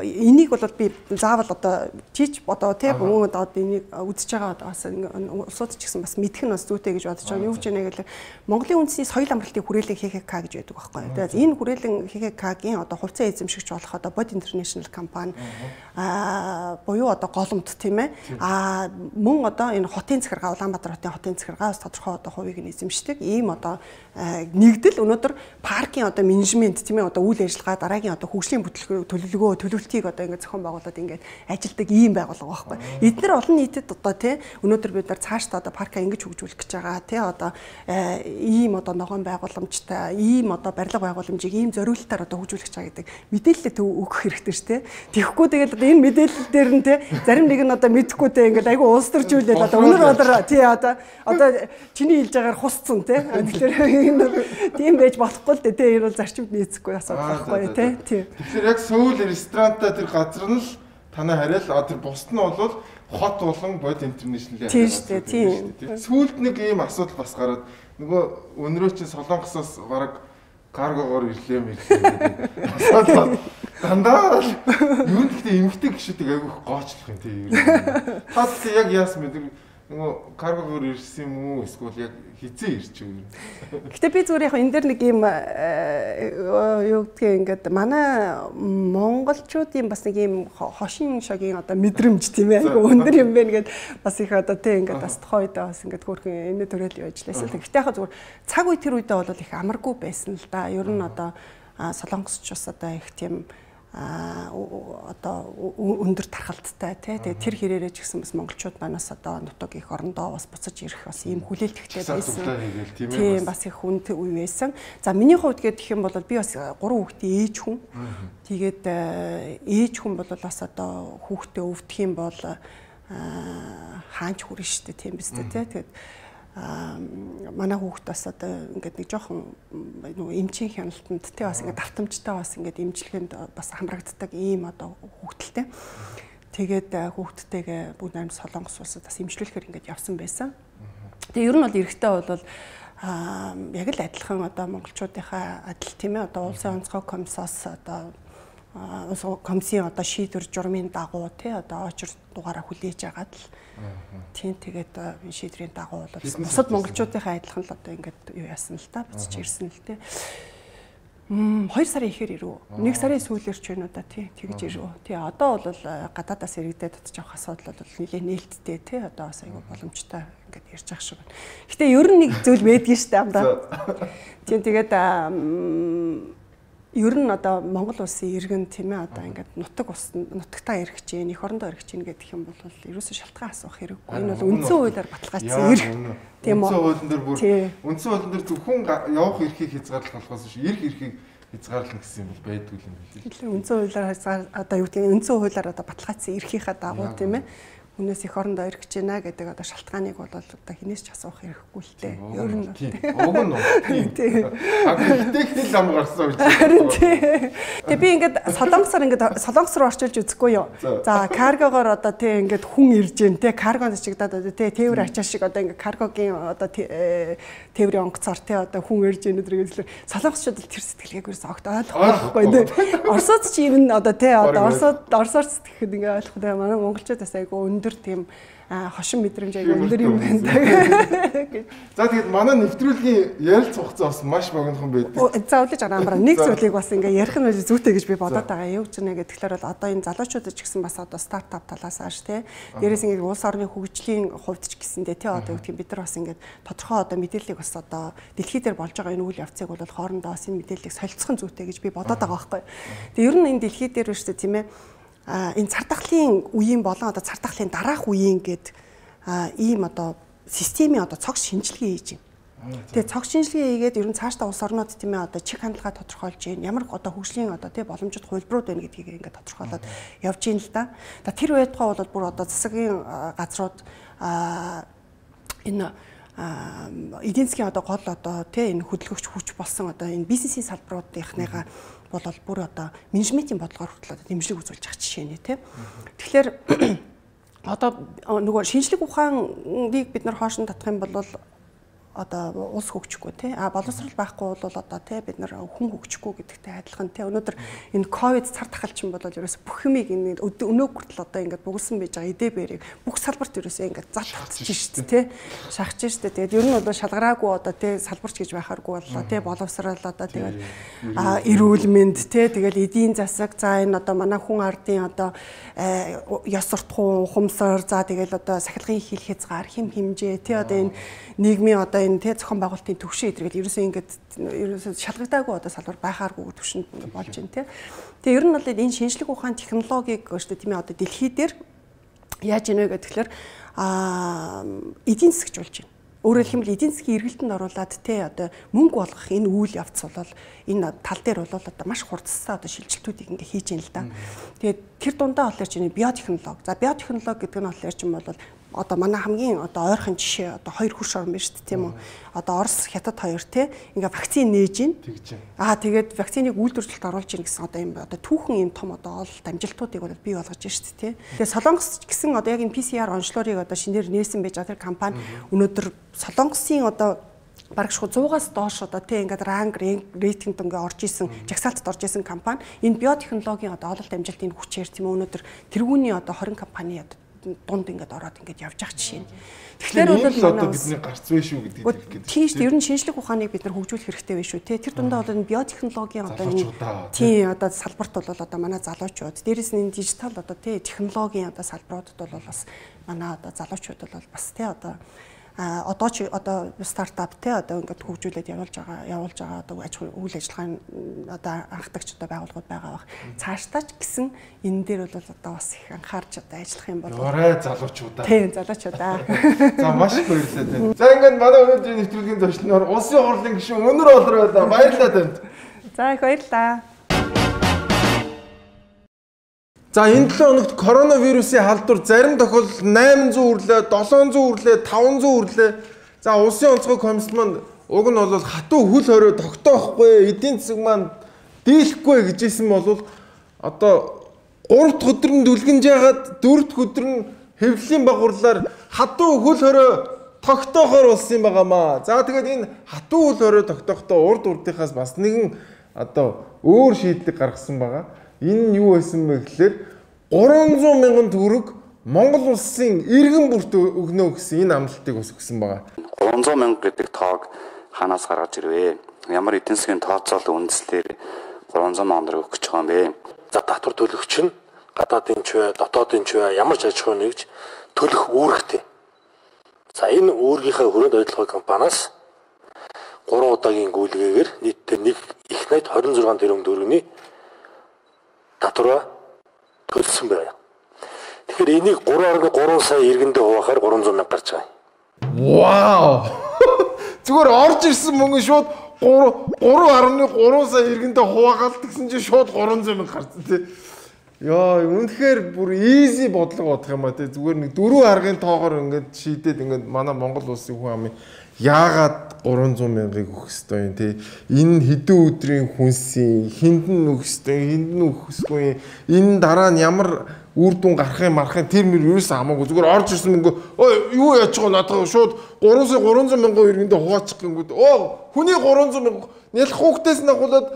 [SPEAKER 10] энийг бол би заавал одоо чич одоо тийм мөн одоо энийг үзэж байгаа бас улсууд ч гэсэн бас мэдэх нь бас зүйтэй гэж бодож байгаа. Юу ч юм гэвэл Монголын үндэсний соёл амралтын хүрээлэн ХХК гэж байдаг байхгүй. Тэгээд энэ хүрээлэн ХХК-гийн одоо хувьцаа эзэмшигч болох одоо Bod International компани аа буюу одоо голомт тийм ээ. Аа мөн одоо энэ хотын захиргаа Улаанбаатар хотын хотын захиргаа бас тодорхой одоо хувийг нь эзэмшдэг. Ийм одоо нэгдэл өнөөдөр паркийн одоо менежмент тийм ээ одоо үйл ажиллагаа дараагийн одоо хөгжлийн төлөвлөгөө төлөвлөгөө төлөвлөлтийг одоо ингээд зохион байгуулад ингээд ажилдаг ийм байгууллага байхгүй. Эдгээр олон нийтэд одоо тий өнөөдөр бид нар цаашдаа одоо парка ингэж хөгжүүлэх гэж байгаа тий одоо ийм одоо ногоон байгууламжтай ийм одоо барилга байгууламжийг ийм зориулалтаар одоо хөгжүүлэх гэж байгаа гэдэг мэдээлэлээ төв өгөх хэрэгтэй шүү дээ. Тэгэхгүй тэгээд одоо энэ мэдээлэл дээр нь тий зарим нэг нь одоо мэдэхгүй тий ингээд айгүй улс төржүүлээд одоо өнөр өдөр тий одоо одоо чиний хэлж байгаагаар хусцсан тий. Тэгэхээр тийм байж болохгүй л дээ тий. Энэ бол зарчимд нийцэхгүй асуудал байхгүй тий. Тий.
[SPEAKER 1] Тэгэхээр яг Сөүл ресторанта тэр газар нь л танаа хариал а тэр бусд нь бол хот болон бод интернэшнл
[SPEAKER 10] тийм шүү дээ тийм.
[SPEAKER 1] Сүүлд нэг ийм асуудал бас гараад нөгөө өнрөө чинь солонгосоос бараг каргогоор ирлээ мэрлээ. Асуудал дандаа л юу нэгтэй эмгтэй гişүүдийг айгүйх гоочлох юм тийм. Та яг яасан мэдэг нөгөө каргогоор ирсэн юм уу эсвэл яг хизээ ирч юм.
[SPEAKER 10] Гэтэ би зүгээр яг энэ дэр нэг юм э, юу гэдгийг ингээд манай монголчуудын бас нэг юм хошин шогийн одоо мэдрэмж тийм ээ айгу өндөр юм байна гэд бас их одоо тий ингээд бас тухайн үедээ бас ингээд хөөрхөн энэ төрөл юу ажилласан. Гэтэ яг зүгээр цаг үе тэр үедээ бол их амаргүй байсан л да. Ер нь одоо солонгосч бас одоо их тийм одоо өндөр тархалттай тий тэгээ тэр хэрээрээ ч гэсэн бас монголчууд манаас одоо нутаг их орондоо бас буцаж ирэх бас ийм хүлээлттэй байсан. Тийм бас их хүнд үе байсан. За миний хувьд гэх юм бол би бас гурван хүүхдийн ээж хүн. Тэгээд ээж хүн бол бас одоо хүүхдээ өвдөх юм бол хаанч хүрнэ шүү дээ тийм биз дээ тий тэгээд манай хүүхд бас одоо ингээд нэг жоохон нөгөө эмчийн хяналтанд тий бас ингээд давтамжтай бас ингээд эмчилгээнд бас хамрагддаг ийм одоо хүүхдэлтэй. Тэгээд хүүхдтэйгээ бүгд найрамд солонгос улсад бас эмчлүүлэхээр ингээд явсан байсан. Тэгээ ер нь бол эрэгтэй бол а яг л адилхан одоо монголчуудынхаа адил тийм ээ одоо улсын онцгой комиссоос одоо комиссийн одоо шийдвэр журмын дагуу тий одоо очир дугаараа хүлээж агаад л Тийм тэгээд шийдрийн дагуу бол бусад монголчуудынхаа адилхан л одоо ингээд юу яасан л та буцаж ирсэн л те. Мм 2 сарын ихээр ирв. 1 сарын сүүлээр ч байна уу да тий тэгж ирв. Тий одоо бол гадаадаас иргэдэд татж авах асуудал бол нэлээ нээлттэй тий одоо бас айгүй боломжтой ингээд ярьж ах шиг байна. Гэтэ ер нь нэг зүйл байдгийн штэ амдаа. Тийм тэгээд ер нь одоо Монгол улсын иргэн тийм ээ одоо ингээд нутаг ус нутагтаа ирэх чинь эх орондоо ирэх чинь гэдэг юм бол ерөөсөө шалтгаан асуух хэрэггүй. Энэ бол үндсэн хуулиар баталгаажсан ирэх. Тийм үү?
[SPEAKER 1] Үндсэн хуулиан дээр бүр үндсэн хуулиан дээр зөвхөн явах эрхийг хязгаарлах болохоос биш ирэх эрхийг хязгаарлах гэсэн юм байдгүй юм
[SPEAKER 10] билээ. Үндсэн хуулиар хязгаар одоо юу гэдэг үндсэн хуулиар одоо баталгаажсан эрхийнхаа дагуу тийм ээ хүнээс их орондоо ирэх гэж байна гэдэг одоо шалтгааныг бол одоо хинээс ч асуух хэрэггүй л дээ.
[SPEAKER 1] Ер нь уг нь тийм. Агтэг хэл ам гарсан үү?
[SPEAKER 10] Тэгээ би ингээд солонгосоор ингээд солонгос руу орчуулж үзэхгүй юу. За каргогоор одоо тий ингээд хүн ирж гэн тий каргонд чигдаад одоо тий тээвэр ачаа шиг одоо ингээд каргогийн одоо тээврийн онгоцоор тий одоо хүн ирж гэн өдрийг л солонгосчууд тэр сэтгэлгээг ерөөс огт ойлгохгүй тий. Оросод ч юм одоо тий одоо оросод оросоор сэтгэхэд ингээд ойлгохгүй манай монголчууд бас айгу өндөр өндөр тийм хошин мэдрэмж аяга өндөр юм байна
[SPEAKER 1] гэж. За тэгээд манай нэвтрүүлгийн ярилцах хугацаа бас маш богинохон байдаг.
[SPEAKER 10] За үлээж араамбара нэг зүйлийг бас ингээ ярих нь зүйтэй гэж би бодоод байгаа. Юу гэж нэ гэхээр бол одоо энэ залуучуудад ч гэсэн бас одоо стартап талаас ааш тий. Дээрээс ингээ улс орны хөгжлийн хувьд ч гэсэндээ тий одоо юу гэх бид нар бас ингээ тодорхой одоо мэдээллийг бас одоо дэлхий дээр болж байгаа энэ үйл явцыг бол хоорондоо бас энэ мэдээллийг солилцох зүйтэй гэж би бодоод байгаа байхгүй. Тэгээ ер нь энэ дэлхий дээр биш тийм ээ энэ цар тахлын үеийн болон одоо цар тахлын дараах үеийн гээд ийм одоо системийн одоо цогц шинжилгээ хийж байна. Тэгээ цогц шинжилгээ хийгээд ер нь цаашдаа улс орнууд тийм ээ одоо чих хандлага тодорхойлж байна. Ямар одоо хөгжлийн одоо тий боломжит хувилбарууд байна гэдгийг ингээд тодорхойлоод явж байна л да. За тэр байтугай бол бүр одоо засгийн газрууд энэ эдийн засгийн одоо гол одоо тий энэ хөдөлгөгч хүч болсон одоо энэ бизнесийн салбаруудынхныгаа бол бүр одоо менежментийн бодлогоор хүртэл одоо дэмжлэг үзүүлж байгаа жишээ нэ тийм. Тэгэхээр одоо нөгөө шинжлэх ухааныг бид нар хоошин татах юм бол одоо улс хөгжихгүй тий а боловсрал байхгүй бол одоо тий бид нар хүн хөгжихгүй гэдэгтэй адилхан тий өнөөдөр энэ ковид цар тахалчин бол ерөөсө бүх юмыг энэ өнөө хүртэл одоо ингээд бугулсан байж байгаа эдээ бэрийг бүх салбарт ерөөсө ингээд залтчихж штэ тий шахаж штэ тэгээд ер нь бол шалгараагүй одоо тий салбарч гэж байхааргүй боллоо тий боловсрал одоо тэгээд а эрүүл мэнд тий тэгэл эдийн засаг за энэ одоо манай хүн ардын одоо э, ёс суртахуун ухамсар за тэгэл одоо сахилгын хил хязгаар хим химжээ тий одоо энэ нийгмийн одоо энэ тий зохион байгуулалтын төвшин эдрэгээл ерөөсөө ингээд ерөөсөө шалгагдаагүй одоо салбар байхааргүй төвшөнд ингээд болж байна тий. Тэгээ ер нь бол энэ шинжлэх ухаан технологиг дээ тийм ээ одоо дэлхий дээр яаж ийнэ гэхээр аа эдийн засгч болж байна. Өөрөөр хэлбэл эдийн засгийн эргэлтэнд оруулаад те одоо мөнгө болгох энэ үйл явц бол энэ тал дээр бол одоо маш хурдсаа одоо шилжилтүүдийг ингээ хийж байна л да. Тэгээд тэр дундаа болохоор чинь биотехнологи. За биотехнологи гэдэг нь болохоор чинь бол одоо манай хамгийн одоо ойрхон жишээ одоо хоёр хурш орн байна шүү дээ тийм үү. Одоо Орос, Хятад хоёр те ингээ вакцин нээж гин. Аа тэгээд вакциныг үйлдвэрлэлд оруулж гин гэсэн одоо юм одоо түүхэн юм том одоо ололт амжилтуудыг бол бий болгож байна шүү дээ те. Тэгээд Солонгос гэсэн одоо яг энэ PCR онцлогыг одоо шинээр нээсэн байж байгаа тэр компани өнөөдөр Солонгосын одоо бараг шууд 100-аас доош одоо тий ингээд ранг рейтингд ингээ орж исэн жагсаалтад орж исэн компани. Энэ биотехнологийн одоо ололт амжилтын хүчээр тийм өнөөдөр тэргүүний одоо 20 компани одоо дунд ингээд ороод ингээд явж байгаа жишээ нь.
[SPEAKER 1] Тэгэхээр бол одоо бидний гарц вэ шүү гэдэг хэлэх
[SPEAKER 10] гээд. Тийм шүү. Ер нь шинжлэх ухааныг бид нар хөгжүүлэх хэрэгтэй байх шүү. Тэ тэр дундаа энэ биотехнологийн одоо энэ тийм одоо салбарт бол одоо манай залуучууд дээрэс нь энэ дижитал одоо тий технологийн одоо салбаруудад бол бас манай одоо залуучууд бол бас тий одоо одоо ч одоо стартап те одоо ингээд хөгжүүлээд явуулж байгаа явуулж байгаа одоо аж үйл ажиллагааны одоо анхдагч одоо байгууллагууд байгаа бах. Цаашдаа ч гэсэн энэ дээр бол одоо бас их анхаарч одоо ажиллах юм бол
[SPEAKER 1] Орой залуучуудаа.
[SPEAKER 10] Тийм залуучуудаа.
[SPEAKER 1] За маш их баярлалаа. За ингээд манай өнөөдрийн нэвтрүүлгийн зочноор улсын хурлын гишүүн Өнөр Олор байлаа. Баярлалаа танд.
[SPEAKER 10] За их баярлалаа.
[SPEAKER 1] За энэ 7 хоногт коронавирусын халдвар зарим тохиолдолд 800 үрлээ, 700 үрлээ, 500 үрлээ. За улсын онцгой комисс маань уг нь бол хатуу хөл хорой тогтоохгүй, эдийн засаг маань дийлэхгүй гэжсэн бол одоо 3 дахь өдөр нь дүлгэнж ягаад 4 дахь өдөр нь хэвлэлийн багварлаар хатуу хөл хорой тогтоохоор болсон юм байгаамаа. За тэгээд энэ хатуу хөл хорой тогтоохдоо урд урдынхаас бас нэгэн одоо өөр шийдлэг гаргасан байгаа. Энэ нь юу байсан бэ гэхээр 300 мянган төгрөг Монгол улсын иргэн бүрт өгнө гэсэн энэ амлалтыг бас өгсөн байгаа.
[SPEAKER 11] 300 мянга гэдэг тоог ханаас гаргаж ирвэ? Ямар эдийн засгийн тооцоолын үндслээр 300 мянган төгрөг өгч байгаа юм бэ?
[SPEAKER 12] За татвар төлөгч нь гадаадын ч бай, дотоодын ч бай ямар ч аж ахуй нэгж төлөх үүрэгтэй. За энэ үүргийнхээ хүрээнд ажиллагаа компаниас 3 удаагийн гүйлгээгээр нийтдээ нэг их найт 26 тэрбум төгрөгийн татвараа төлсөн байна. Тэгэхээр энийг 3.3 сая иргэндээ хуваахаар 300 мянга гарч байгаа.
[SPEAKER 1] Вау! Зүгээр орж ирсэн мөнгө шууд 3 3.3 сая иргэндээ хуваагаад гэсэн чинь шууд 300 мянга гарсан тий. Яа, үнэхээр бүр easy бодлого бодох юм а тий. Зүгээр нэг дөрөв аргын тоогоор ингээд шийдээд ингээд манай Монгол улсын хүн амын яагаад 300 мянгаыг өгөх ёстой юм тий. Энэ хэдэн өдрийн хүнсийн хинд нь өгөх ёстой, хинд нь өгөхгүй. Энэ дараа нь ямар үр дүн гарахын марахын тэр мөр юус хамаагүй зүгээр орж ирсэн мөнгө өө юу яач байгаа надад шууд 300 300 мянган ирэндээ хуваачих гингүүд оо хүний 300 мянга нялх хүүхдээс нь агуулад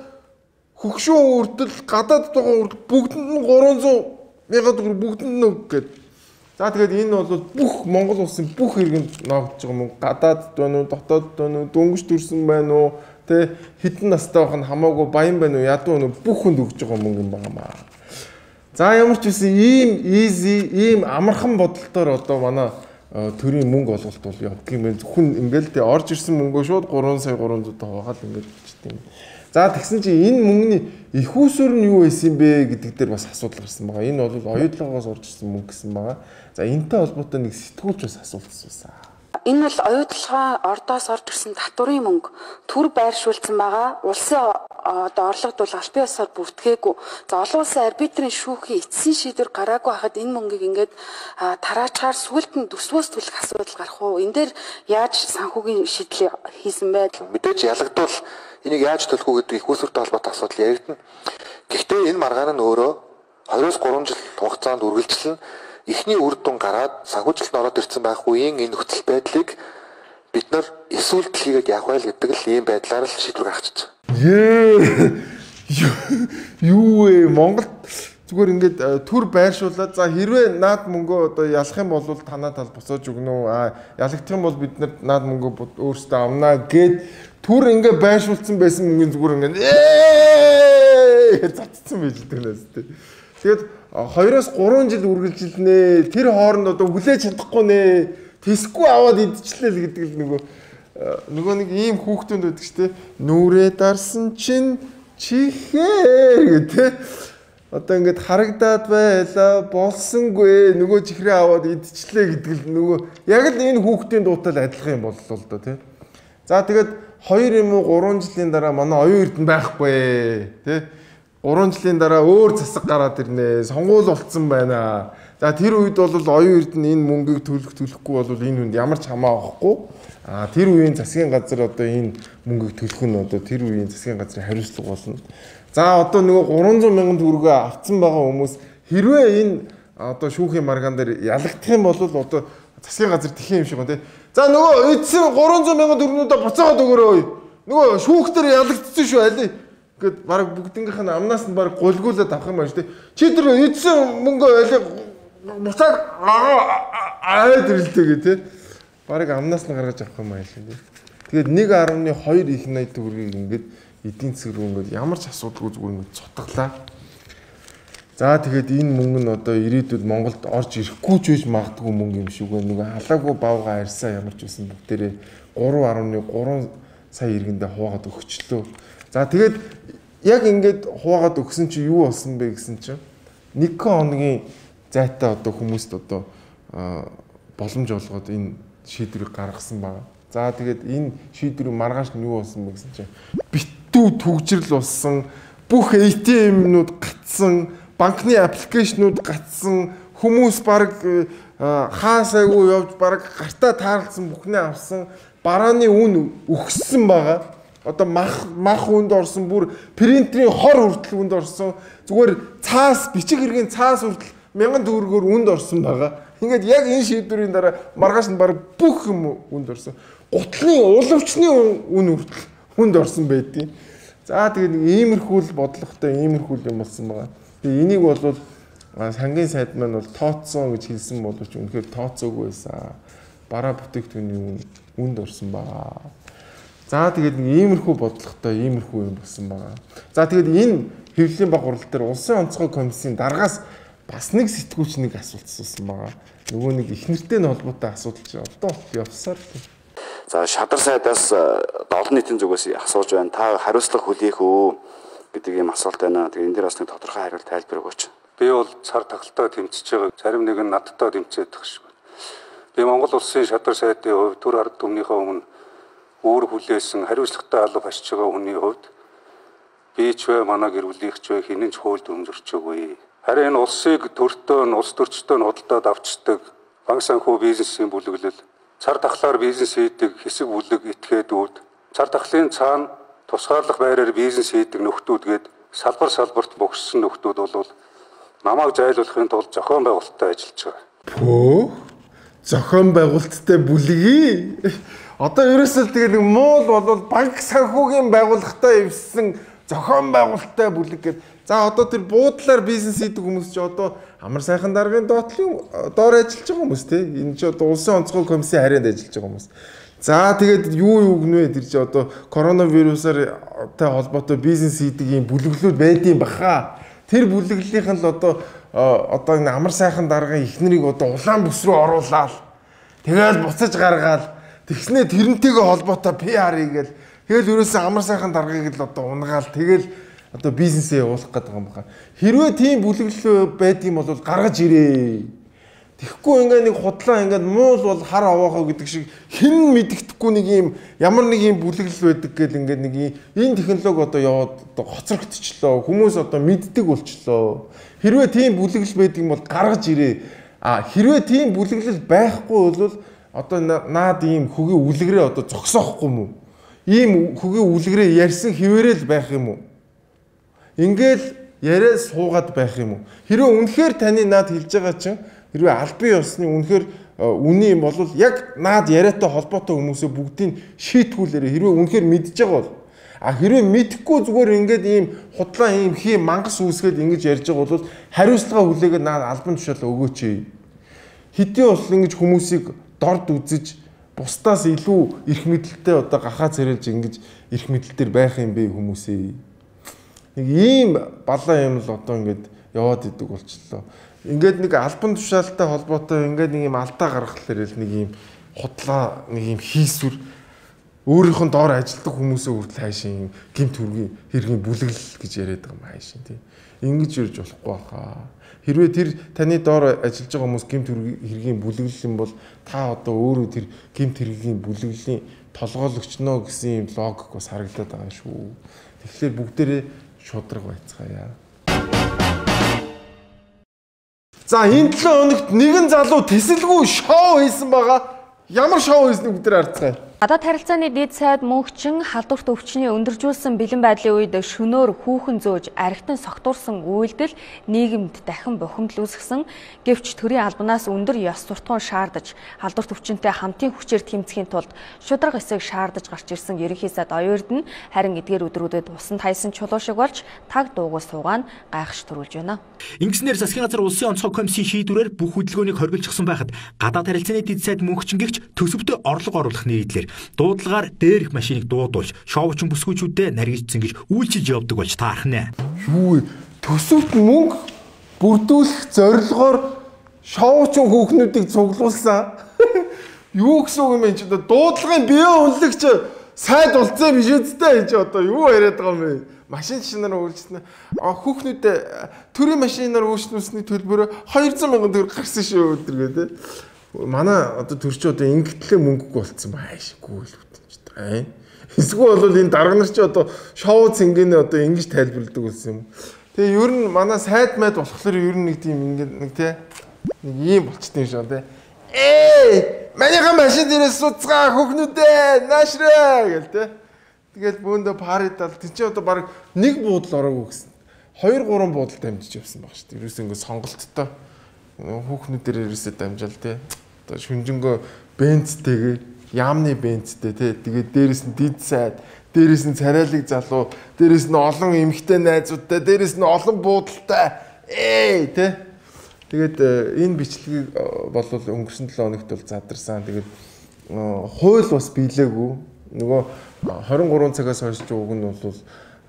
[SPEAKER 1] хөгшөө үрдэл гадаад байгаа үрдэл бүгдэнд нь 300 мянган төгрөг бүгдэнд нь өг гээд. За тэгээд энэ бол бүх Монгол улсын бүх иргэнд ногдож байгаа мөн гадаад байна уу, дотоод байна уу, дөнгөж төрсэн байна уу, тэ хитэн настай байх нь хамаагүй баян байна уу, ядуу байна уу бүх хүнд өгж байгаа мөнгө юм байна. За ямар ч үсэн ийм easy, ийм амархан бодолтоор одоо манай төрийн мөнгө олголт бол явдгийм байх. Зөвхөн ингээл тэ орж ирсэн мөнгөө шууд 3 сая 300 таа хаагаад ингээд бичдэг юм. За тэгсэн чинь энэ мөнгөний их усүр нь юу байсан бэ гэдэг дээр бас асуудал гарсан байгаа. Энэ бол оюутлагоос урж ирсэн мөнгө гэсэн байгаа. За энэтэй холбоотой нэг сэтгүүлч бас асуулт асуусан.
[SPEAKER 13] Энэ бол оюутлагаа ордоос орж ирсэн татврын мөнгө төр байршуулсан байгаа. Улсын одоо орлогод бол албан ёсоор бүртгээгүй. За олон улсын арбитрийн шүүхийн эцсийн шийдвэр гараагүй хахад энэ мөнгийг ингээд тараачаар сүлд нь төсвөөс төлөх асуудал гарах уу? Энэ дээр яаж санхүүгийн шийдлээ хийсэн бэ?
[SPEAKER 14] Мэдээж ялагдвал Энийг яаж төлөх үү гэдэг их усүртэй холбоотой асуудал яригдана. Гэхдээ энэ маргаан нь өөрөө 20-оос 3 жил хугацаанд үргэлжлэн эхний үр дүн гараад санхүүжилтанд ороод ирсэн байх үеийн энэ нөхцөл байдлыг бид нар эсвэл дэлхийгээд явах байл гэдэг л ийм байдлаар л шийдвэр гаргачихсан.
[SPEAKER 1] Юу вэ? Монгол зүгээр ингээд төр байршуулаад за хэрвээ наад мөнгөө одоо ялах юм бол танаа тал босоож өгнө? А ялагдах юм бол бид нар наад мөнгөө өөрсдөө авнаа гэд түр ингээ байршуулсан байсан мөнгөний зүгээр ингээ цацсан байж дэгнээс тээ. Тэгээд 2-оос 3 жил үргэлжилнэ. Тэр хооронд одоо хүлээж чадахгүй нэ. Тэсгүй аваад идчихлээ л гэдэг л нөгөө нөгөө нэг ийм хүүхдүүд байдаг ч тээ. Нүрээ дарсан чинь чихээ гэдэг одоо ингээд харагдаад байла болсонгүй нөгөө чихрээ аваад идчихлээ гэдэг л нөгөө яг л энэ хүүхдийн дуутал адилхан юм боллоо л доо тий. За тэгээд 2 юм уу 3 жилийн дараа манай оюун эрдэнэ байхгүй тий. 3 жилийн дараа өөр засаг гараад ирнэ. Сонгуул болцсон байна. За тэр үед бол оюун эрдэнэ энэ мөнгийг төлөх төлөхгүй бол энэ хүнд ямар ч хамаа авахгүй. А тэр үеийн засгийн газар одоо энэ мөнгийг төлөх нь одоо тэр үеийн засгийн газрын хариуцлага болно. За одоо нөгөө 300 мянган төгрөгөө авцсан байгаа хүмүүс хэрвээ энэ одоо шүүхийн маргаан дээр ялагдах юм бол одоо засгийн газар тхэн юм шиг гоо тий. За нөгөө эдсэн 300 мянган төгрөгнүүдээ буцаагаад өгөөрэй. Нөгөө шүүхтэр ялагдсан шүү алий. Гэт баг бүгднгийнх нь амнаас нь баг гулгуулад авах юм байна шүү тий. Чи тэр эдсэн мөнгө алий буцаад аа дэрлэлтэй гэ тий. Бараг амнаас нь гаргаж авах юм байна шүү тий. Тэгээд 1.2 их 80 төгрөгийг ингээд эдийн засаг руу ингээд ямар ч асуудалгүй зүгээр ингээд цутглаа. За тэгээд энэ мөнгө нь одоо ирээдүйд Монголд орж ирэхгүй ч байж магадгүй мөнгө юм шиг байна. Нөгөө халаагүй бавга арьсаа ямар ч үсэн бүгдээрээ 3.3 сая иргэндээ хуваагаад өгчлөө. За тэгээд яг ингээд хуваагаад өгсөн чи юу болсон бэ гэсэн чинь нэг хоногийн зайтай одоо хүмүүст одоо боломж олгоод энэ шийдвэрийг гаргасан байна. За тэгээд энэ шийдвэрийн маргааш нь юу болсон бэ гэсэн чинь битүү төгжрөл болсон бүх ATM-нууд гацсан, банкны аппликейшнууд гацсан, хүмүүс баг хаасайгүй явж баг гартаа таарлсан бүхнээ авсан, барааны үн өгсөн байгаа. Одоо мах мах үнд орсон бүр принтерийн хор хүртэл үнд орсон. Зүгээр цаас бичиг хэргийн цаас хүртэл мянган төгрөгөөр үнд орсон байгаа. Ингээд яг энэ шийдвэрийн дараа маргааш нь баг бүх юм үнд орсон. Гутлын уловчны үн хүртэл хүнд орсон байдیں۔ За тэгээд нэг иймэрхүү л бодлоготой иймэрхүү юм болсон байгаа. Тэгээ энийг бол сангийн сайд маань бол тооцсон гэж хэлсэн боловч үнэхээр тооцоогүй байсан. Бараа бүтээгдэхүүний үнд орсон байгаа. За тэгээд нэг иймэрхүү бодлоготой иймэрхүү юм болсон байгаа. За тэгээд энэ хэвлэлийн баг хурал дээр улсын онцгой комиссийн дараагаас бас нэг сэтгүүлч нэг асуулт асуусан байгаа. Нөгөө нэг их нэртэй холбоотой асуудал чи одоо явсаар тийм
[SPEAKER 11] За шадар сайдаас олон нийтийн зүгээс асууж байна. Та хариуцлага хүлээх үү гэдэг ийм асуулт байна. Тэгээ энэ дээр бас нэг тодорхой хариулт тайлбар өгөөч.
[SPEAKER 15] Би бол цар тахалтай тэмцэж байгаа. Зарим нэг нь надтай тэмцээд тах шиг байна. Би Монгол улсын шадар сайдын хувьд төр ард түмнийхээ өмнө өөр хүлээсэн хариуцлагатай алба хашиж байгаа хүний хувьд би ч вэ манай гэр бүлийнх ч вэ хинэн ч хуульд өмзөрчөөгүй. Харин энэ улсыг төртөө нь улс төрчтөө нь худалдаад авчдаг банк санхүү бизнесийн бүлэглэл цар тахлаар бизнес хийдэг хэсэг бүлэг этгээдүүд цар тахлын цаана тусгаарлах байраар бизнес хийдэг нөхдүүд гээд салбар салбарт богссон нөхдүүд бол намайг зайлуулахын тулд зохион байгуулалттай ажиллаж байгаа.
[SPEAKER 1] Пөө зохион байгуулалттай бүлгий. Одоо ерөөсөө тэгээ нэг муул бол банк санхүүгийн байгууллагатай ивсэн зохион байгуулалттай бүлэг гэдэг За одоо тэр буудлаар бизнес хийдэг хүмүүс чи одоо амар сайхан даргын доотлын доор ажиллаж байгаа хүмүүс те. Энэ чи одоо улсын онцгой комиссийн харьяанд ажиллаж байгаа хүмүүс. За тэгээд юу юу гэнэ тэр чи одоо коронавирусаар тай холбоотой бизнес хийдэг юм бүлэглүүд байдсан баха. Тэр бүлэглэлийнх нь л одоо одоо энэ амар сайхан даргын ихнэрийг одоо улаан бүс рүү оруулаад тэгээд буцаж гаргаад тэгснэ тэрнтэйгээ холбоотой PR хийгээл тэгэл ерөөсөө амар сайхан даргаыг л одоо унгаал тэгэл одоо бизнесээ явуулах гэдэг юм байна. Хэрвээ тийм бүлэглэл байдгийм бол гаргаж ирээ. Тэгэхгүй ингээ нэг худлаа ингээ муул бол хар овоохоо гэдэг шиг хэн мэддэхгүй нэг юм ямар нэг юм бүлэглэл байдаг гэл ингээ нэг энэ технологи одоо яваад одоо хоцрогдчихлоо. Хүмүүс одоо мэддэг болчихлоо. Хэрвээ тийм бүлэглэл байдгийм бол гаргаж ирээ. А хэрвээ тийм бүлэглэл байхгүй бол одоо наад ийм хөгийн үлгэрээ одоо зогсоохгүй юм уу? Ийм хөгийн үлгэрээ ярьсан хിവэрэл байх юм уу? Ингээл яриа суугаад байх юм уу? Хэрвээ үнэхээр таны наад хэлж байгаа чинь хэрвээ албан ёсны үнэхээр э, үний юм бол яг наад яриатай холбоотой хүмүүсээ бүгдийг шийтгүүлээрээ хэрвээ үнэхээр мэдж байгаа бол а хэрвээ мэдхгүй зүгээр ингээд ийм худлаа ийм хий мангас үүсгээд ингэж ярьж байгаа бол хариуцлага хүлээгээд наад албан тушаалаа өгөөч. Хэдий бол ингэж хүмүүсийг дорд үзэж бусдаас илүү эрх мэдэлтэй одоо гахаа царилж ингэж эрх мэдэлтэр байх юм бэ хүмүүсээ нэг ийм балан юм л одоо ингээд яваад идэг болчихлоо. Ингээд нэг альбан тушаалтай холбоотой ингээд нэг юм алдаа гаргахлаар л нэг юм худлаа нэг юм хийсвэр өөрийнх нь доор ажилтдаг хүмүүсээ хүртэл хайшин гимт хүргийн хэргийн бүлэглэл гэж яриад байгаа юм хайшин тий. Ингэж ирж болохгүй хаа. Хэрвээ тэр таны доор ажиллаж байгаа хүмүүс гимт хэргийн бүлэглэл юм бол та одоо өөрөө тэр гимт хэргийн бүлэглэлийн толгойлогч нөө гэсэн юм логик бас харагдаад байгаа шүү. Тэгэхээр бүгдээрээ шудраг байцгаая. За энэ 7 хоногт нэгэн залуу тэсэлгүй шоу хийсэн байгаа. Ямар шоу хийснийг бүгд харцгаая.
[SPEAKER 16] Гадаад харилцааны дэд сайд мөнхчин халдварт өвчний өндөржүүлсэн бэлэн байдлын үед шөнөөр хүүхэн зөөж архитан согтуурсан үйлдэл нийгэмд дахин бухимдал үүсгэсэн гэвч төрийн албанаас өндөр ёс суртахуун шаардаж халдварт өвчнөд хамтын хүчээр тэмцэхийн тулд шудраг эсэг шаардаж гарч ирсэн ерөнхий сайд оюурд нь харин эдгээр өдрүүдэд усан тайсан чулуу шиг болж таг дуугүй суугаан гайхаш төрүүлж байна.
[SPEAKER 17] Ингэснээр засгийн газар улсын онцгой комиссийн шийдвэрээр бүх хөдөлгөөнийг хоригдчихсан байхад гадаад харилцааны дэд сайд мөнхчин гихч төсөвтөө орлого оруулах нийтлэр дуудлагаар дээрх машиныг дуудуулж шоучин бүсгүүчүүдэд нарийцсан гэж үйлчилж явдаг болж таархнаа.
[SPEAKER 1] Юу төсөвт мөнгө бүрдүүлэх зорилгоор шоучин хүүхнүүдийг цуглуулсан. Юу гэсэн үг юм бэ дуудлагын бие үнэлэгч сайд болцсон биш үстэй энэ одоо юу яриад байгаа юм бэ? Машин шинээр үйлчлэнэ. А хүүхнүүд төрийн машинаар үйлчлүүлсний төлбөрөөр 200 сая төгрөг гарсан шүү өдөр гэдэг манай одоо төрч одоо ингэтлээ мөнгөгүй болцсон байшгүй л үтэн ч та. Эсвэл бол энэ дарга нар ч одоо шоу цэнгэнэ одоо ингэж тайлбарладаг болсон юм. Тэгээ ер нь манай сайд майд болохоор ер нь нэг тийм ингэ нэг те нэг ийм болчтой юм шиг те. Ээ, манайхан машин дээрээс суцгаа хөхнүүдээ наашраа гэл те. Тэгэл бөөндө паридал тий чи одоо баг нэг буудал ороогүй гэсэн. 2 3 буудал дамжиж явсан баг шүү дээ. Ерөөс ингэ сонголттой хүүхнүүдээр ерөөсөө дамжаал тий одоо шүнжэнгөө бенцтэйгээ яамны бенцтэй тий тэгээд дээрэс нь дид сайд дээрэс нь царайлаг залуу дээрэс нь олон эмэгтэй найзуудтай дээрэс нь олон буудалтай. Ээ тий тэгээд э, энэ бичлэгийг э, бол өнгөрсөн 7 хоногт бол задарсан. Тэгээд э, хууль бас биелээгүй. Нөгөө 23 цагаас хойш уг нь бол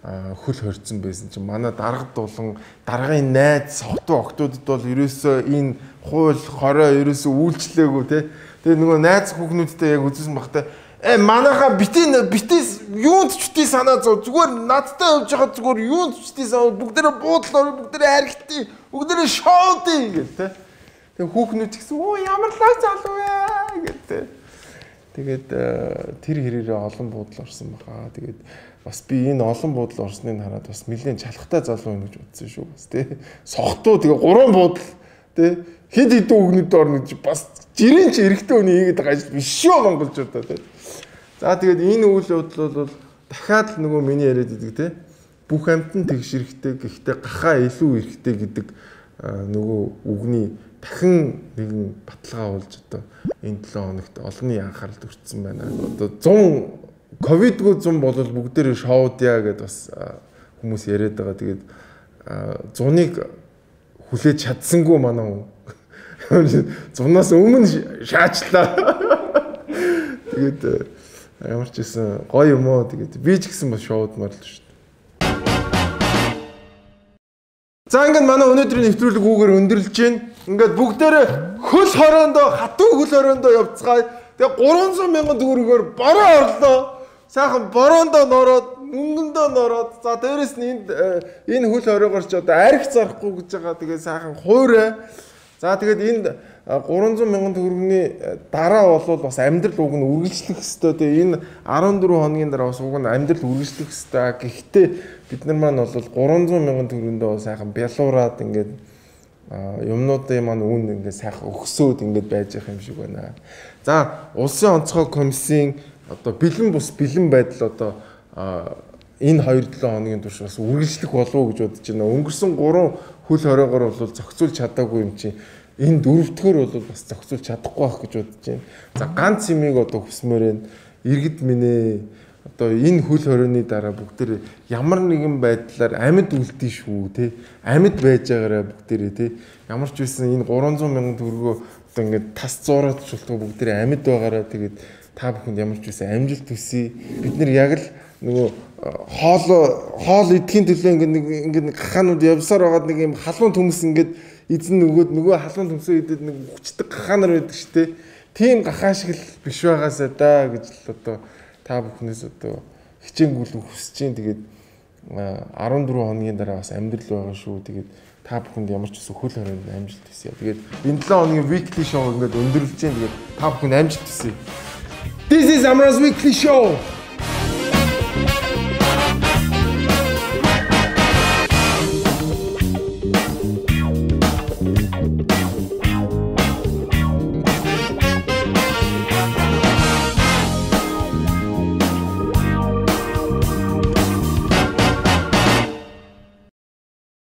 [SPEAKER 1] хөл хорцсон байсан чинь манай дарга дулан даргын найз согтуу октодод бол ерөөсөө энэ хууль хорой ерөөсөө үйлчлээгүй те. Тэгээ нөгөө найз хүүхнүүдтэй яг үзсэн багтаа э манайха битийн битээс юунд ч битий санаа зов зүгээр надтай явж байгаа зүгээр юунд ч битий санаа бүгдээрээ буудлаа бүгдээрээ харигтий бүгдээрээ шоуди гэх те. Тэгээ хүүхнүүд гэсэн оо ямар лаг залуу вэ гэдэг. Тэгээд тэр хэрээрээ олон буудал орсон баха. Тэгээд бас би энэ олон буудал орсныг хараад бас нэлээд чалхтай залуу юм гэж бодсон шүү бас тий. Сохтуу тэгээ гурван буудал тий хэд хэдэн үгнүүд орно гэж бас жирийн ч эрэгтэй хүний хийгээд байгаа ажил биш шүү монголчуудаа тий. За тэгээд энэ үйл явдал бол дахиад л нөгөө миний яриад идэг тий бүх амьтан тэгш эрэхтэй гэхдээ гахаа илүү эрэхтэй гэдэг нөгөө үгний дахин нэгэн баталгаа болж одоо энэ 7 хоногт олонний анхаарал төрсэн байна. Одоо 100 ковидгүй 100 бол бүгдээрээ шоудяа гэд бас хүмүүс яриад байгаа. Тэгээд 100-ыг хүлээж чадсангүй манай хүн. 100-аас өмнө шаачлаа. Тэгээд ямар ч гэсэн гоё юм уу. Тэгээд би ч гэсэн бас шоудмаар л шүү дээ. За ингээд манай өнөөдрийн нэвтрүүлэг үгээр өндөрлж байна. Ингээд бүгдээрээ хөл хороондоо хатуу хөл хороондоо явцгаая. Тэгээ 300 мянган төгрөгөөр бороо орлоо. Сайхан бороондоо нороод, мөнгөндөө нороод. За дээрэс нь энд э, энэ хөл хороогоор ч одоо арх зарахгүй гэж байгаа. Тэгээ сайхан хуурай. За тэгээд энд 300 мянган төгрөгийн э, дараа бол бас амьдрал уг нь үргэлжлэх хэвээр тэгээ энэ 14 хоногийн дараа бас уг нь амьдрал үргэлжлэх хэвээр. Гэхдээ бид нар маань бол 300 мянган төгрөндөө сайхан бялуураад ингээд юмнуудын маань үн ингээд сайхан өгсөөд ингээд байж байгаа юм шиг байна. За улсын онцгой комиссийн одоо бэлэн бус бэлэн байдал одоо энэ 2-7 хоногийн турш бас үргэлжлэх болов уу гэж бодож байна. Өнгөрсөн 3 хөл хориогоор бол зохицуулж чадаагүй юм чинь энэ дөрөвдүгээр бол бас зохицуулж чадахгүй байх гэж бодож байна. За ганц юмыг одоо хүсмээр байна. Иргэд минь ээ одоо энэ хөл хорионы дараа бүгдээр ямар нэгэн байдлаар амьд үлдээ шүү те амьд байж байгаараа бүгдээрээ те ямар ч байсан энэ 300 мянган төгрөгөө одоо ингээд тас зуураад шултгаа бүгдээрээ амьд байгаараа тэгээд та бүхэнд ямар ч байсан амжилт төсөй бид нар яг л нөгөө хоол хоол идэхийн төлөө ингээд нэг ингээд гахаанууд явсаар байгаад нэг юм халуун төмс ингээд эзэн нөгөөд нөгөө халуун төмсөө идэд нэг хүчдэг гахаанар байдаг шүү дээ. Тийм гахаа шиг л биш байгаасаа да гэж л одоо та бүхнээс одоо хичээнгүйл хүсэж чинь тэгээд 14 хоногийн дараа бас амьдрал байгаа шүү. Тэгээд та бүхэнд ямар ч гэсэн хөл хорионд амжилт хүсье. Тэгээд энэ 7 хоногийн weekly show ингээд өндөрлж чинь тэгээд та бүхэнд амжилт хүсье. This is Amra's weekly show.